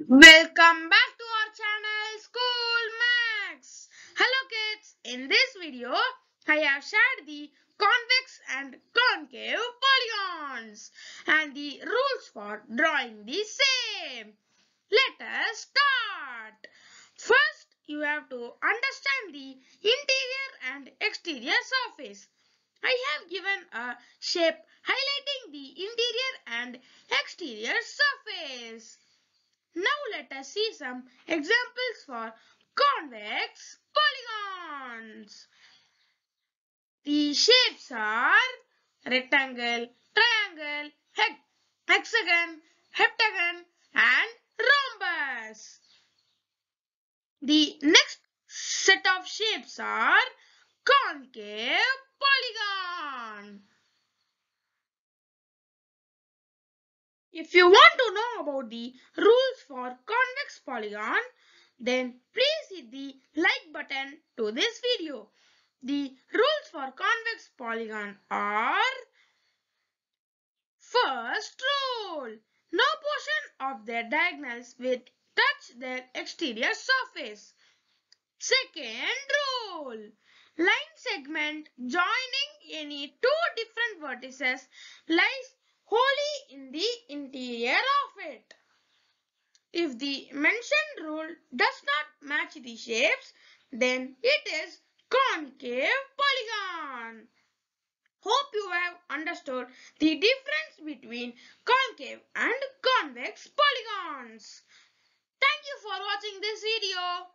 Welcome back to our channel School Maths. Hello kids, in this video I have shared the convex and concave polygons and the rules for drawing the same. Let us start. First you have to understand the interior and exterior surface. I have given a shape highlighting the interior and exterior surface. Let us see some examples for convex polygons. The shapes are rectangle, triangle, hexagon, heptagon and rhombus. The next set of shapes are concave polygon. If you want to know about the rules for convex polygon, then please hit the like button to this video. The rules for convex polygon are First rule, no portion of their diagonals will touch their exterior surface. Second rule, line segment joining any two different vertices lies wholly in the interior of it. If the mentioned rule does not match the shapes, then it is concave polygon. Hope you have understood the difference between concave and convex polygons. Thank you for watching this video.